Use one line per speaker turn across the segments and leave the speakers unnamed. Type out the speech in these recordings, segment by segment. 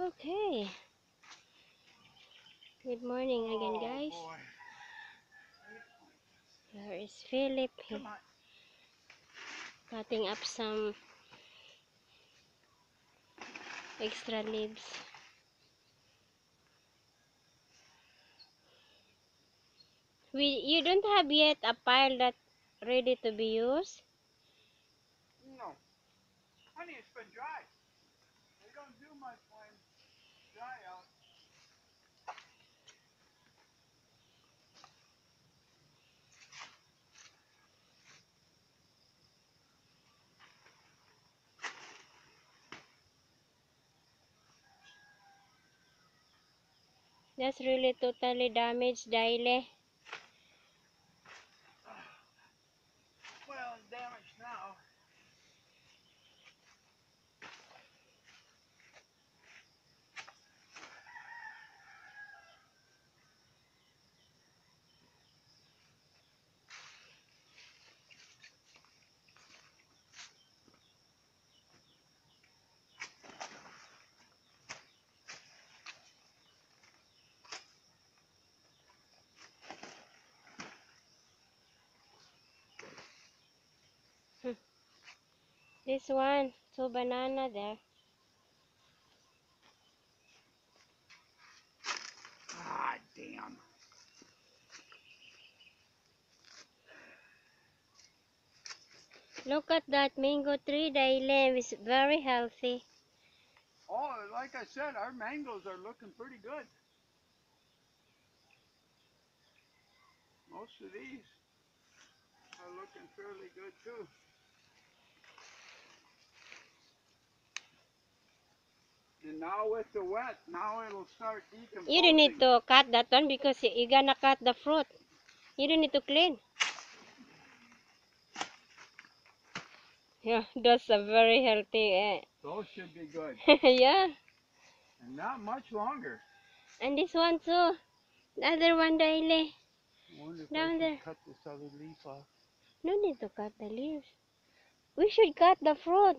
Okay. Good morning again,
Oh,
guys.
boy.
Here is Philip He
Come on.
cutting up some extra leaves. We you don't have yet a pile that ready to be used.
No. Honey, it's been dry. They don't do much when it's dry out.
That's really totally damaged, Daile.
Well, it's damaged now.
This one, two banana there.
Ah, damn.
Look at that mango tree, Daile. It's very healthy.
Oh, like I said, our mangoes are looking pretty good. Most of these are looking fairly good too. And now with the wet, now it'll start decomposing.
You don't need to cut that one because you're gonna cut the fruit. You don't need to clean. Yeah, that's a very healthy. Eh.
Those should be good.
Yeah,
And not much longer.
and this one too. The other one,
wonder
Down there.
cut this other leaf off.
No need to cut the leaves. We should cut the fruit.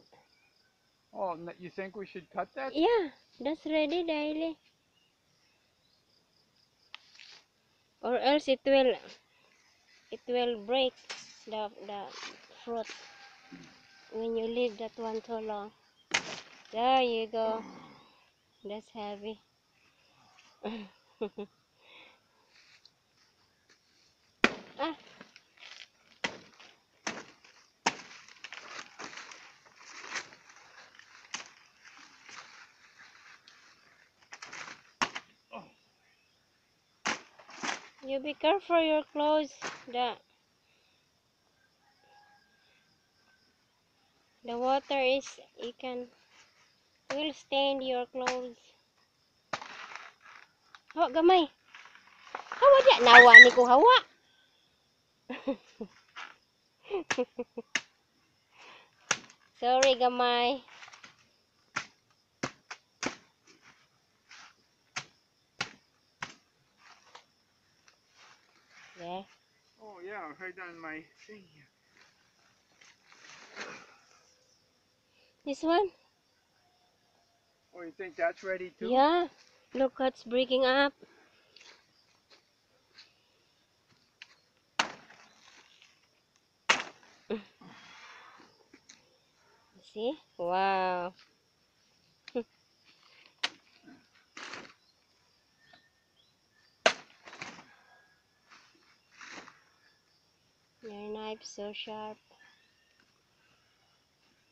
Oh, you think we should cut that?
Yeah, that's ready, Daile. Or else it will, it will break the the fruit when you leave that one too long. There you go. That's heavy. ah. You be careful your clothes. The the water is you can will stain your clothes. Hawa gamay. Hawa di nawa ni ko hawa. Sorry gamay.
Oh yeah, right on my thing here.
This one?
Oh, you think that's ready too?
Yeah. Look what's breaking up. See? Wow. Your knife so sharp.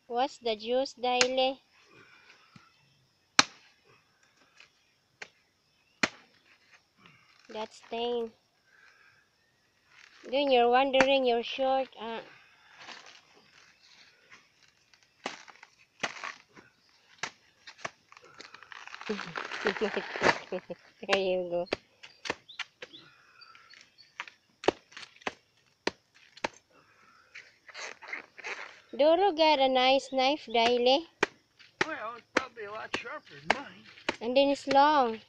What's the juice, Daile? That stain. Then you're wondering your short. Uh, there you go. Doro got a nice knife, Daile.
Well, it's probably a lot sharper than mine.
And then it's long.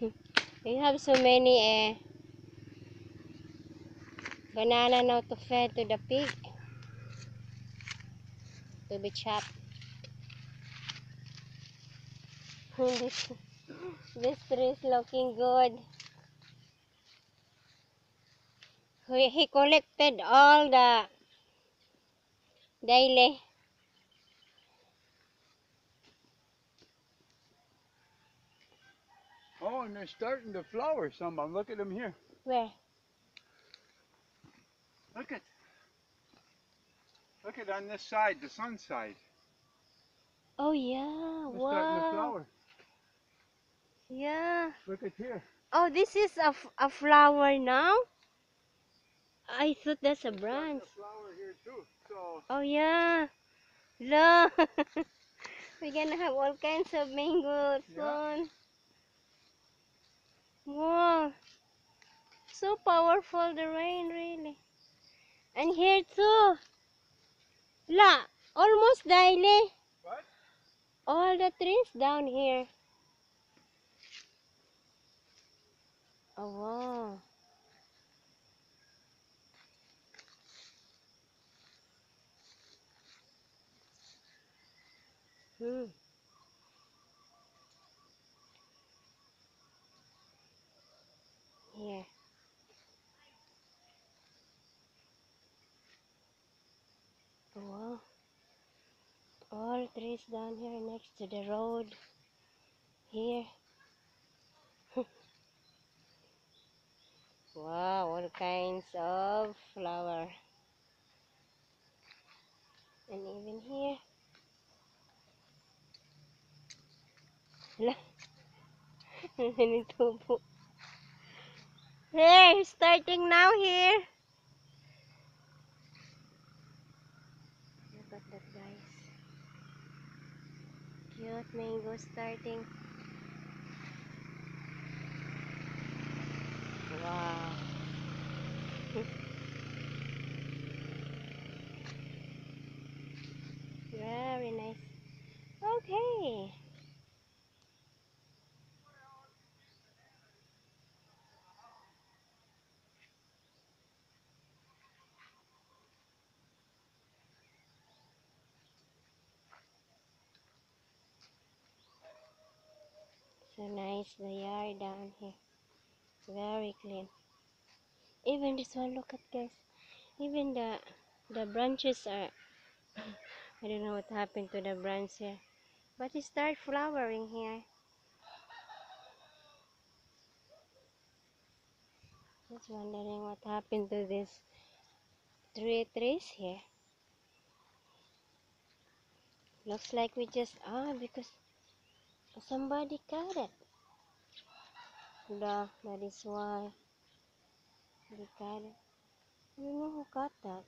We have so many eh, banana now to feed to the pig. To be chopped. this, this tree is looking good. He, he collected all the daily.
Oh, and they're starting to flower. Some of them. Look at them here.
Where?
Look at. Look at on this side, the sun side.
Oh yeah,
They're starting to
wow.
flower.
Yeah.
Look at here.
Oh, this is a, f- a flower now? I thought that's a branch.
to flower here too. So
Oh yeah. Look. We're gonna have all kinds of mango
Yeah.
soon. Wow. So powerful the rain really. And here too. La, almost daily. Eh?
what?
All the trees down here. Oh wow. Hmm. Here. Oh, wow. All trees down here next to the road. Here. Wow, all kinds of flower. And even here. Nanitubo. Hey, starting now here. Look at that, guys. Cute mango starting. Wow. Very nice. Okay. So nice the yard down here. Very clean. Even this one, look at guys. Even the the branches are I don't know what happened to the branch here. But it start flowering here. Just wondering what happened to this three trees here. Looks like we just ah because somebody cut it. The, that is why they cut it. Don't know who cut that.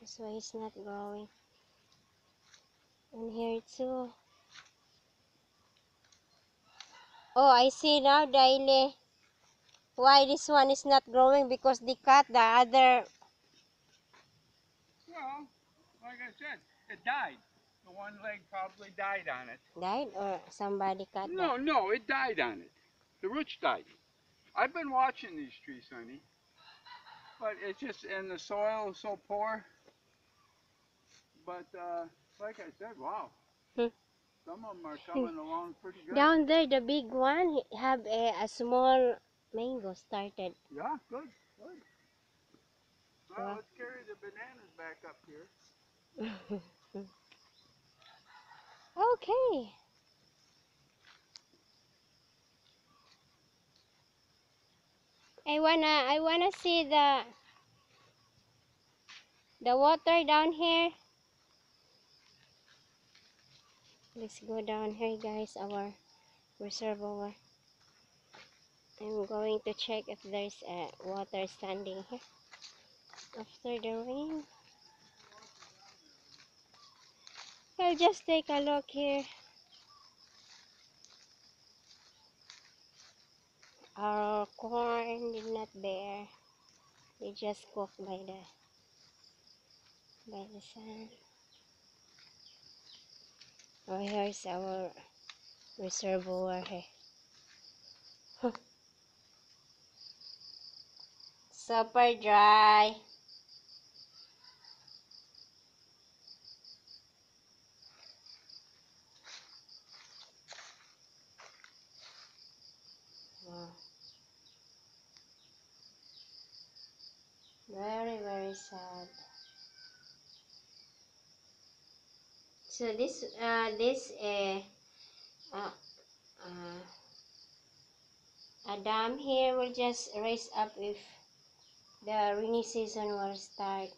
That's why it's not growing. And here too. Oh, I see now, Daile. Why this one is not growing? Because they cut the other.
Well, like I said, it died. One leg probably died on it.
Died or somebody cut it?
No, no, it died on it. The roots died. I've been watching these trees, honey. But it's just, and the soil is so poor. But, uh, like I said, wow.
Hmm.
Some of them are coming along pretty good.
Down there, the big one have a, a small mango started.
Yeah, good, good. Well,
Yeah.
let's carry the bananas back up here.
okay. I wanna I wanna see the the water down here. Let's go down here guys, our reservoir. I'm going to check if there's uh, water standing here after the rain. I'll just take a look here. Our corn did not bear. They just cooked by the by the sun. Oh, here's our reservoir है super dry Wow. Very, very sad. So this, uh, this, uh, uh, uh, a dam here will just raise up if the rainy season will start.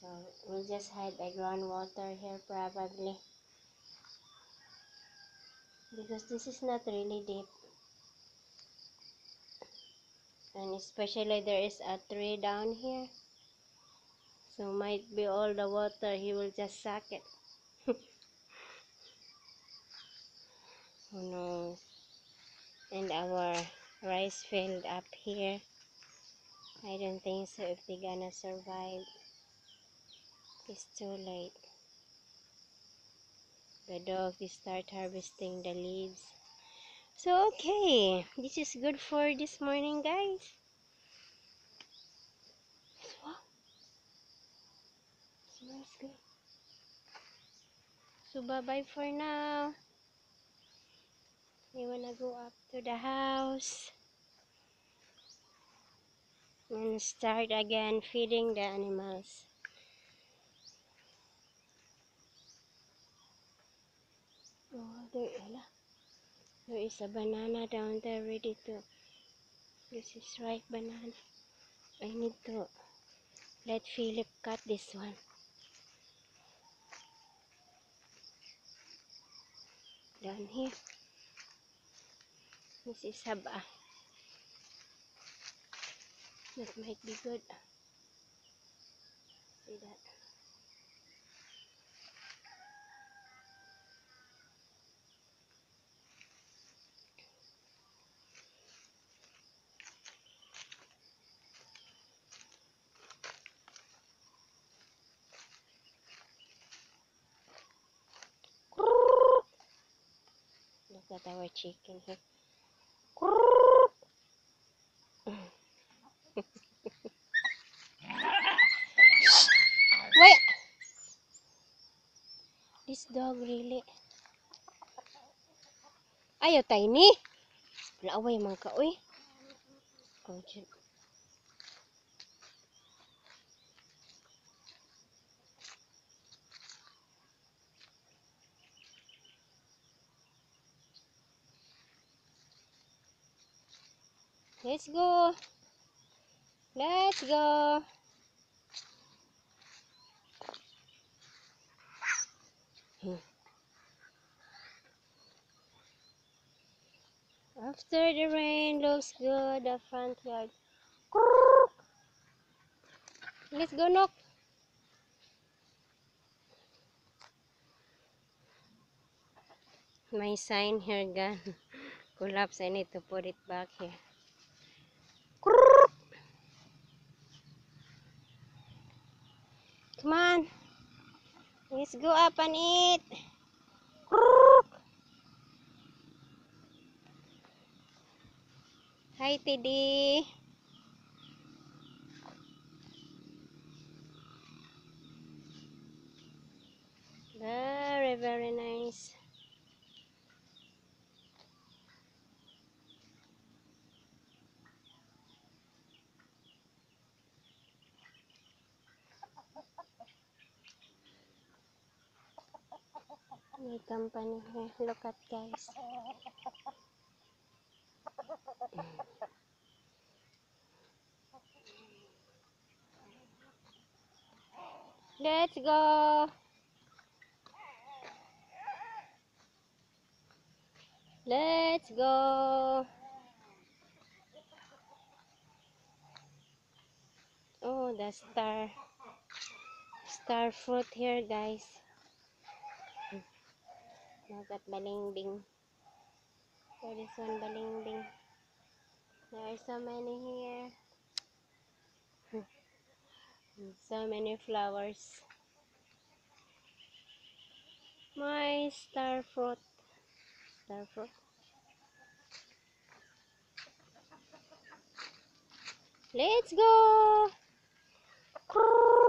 So we'll just hide the groundwater here probably. Because this is not really deep. And especially there is a tree down here. So might be all the water he will just suck it. Who knows? And our rice field up here. I don't think so if they're gonna survive. It's too late. The dogs they start harvesting the leaves. So okay, this is good for this morning guys. Wow. Smells good. So bye bye for now. We wanna go up to the house and start again feeding the animals. Oh, there, there is a banana down there ready to. This is ripe banana. I need to let Philip cut this one. Down here. This is haba. That might be good. See that? Look at our chicken here. Wait! This dog really. Ayaw tiny. Laaway man ka, uy. Oh, Let's go. Let's go. Hmm. After the rain, looks good. The front yard. Let's go, Nook. My sign here gun collapse. I need to put it back here. Let's go up and eat. Hi, Teddy. May company here. Look at guys. Let's go. Let's go. Oh, the star. Star fruit here, guys. Look at balingbing. There is one balingbing. There are so many here. so many flowers. My star fruit. Star fruit. Let's go!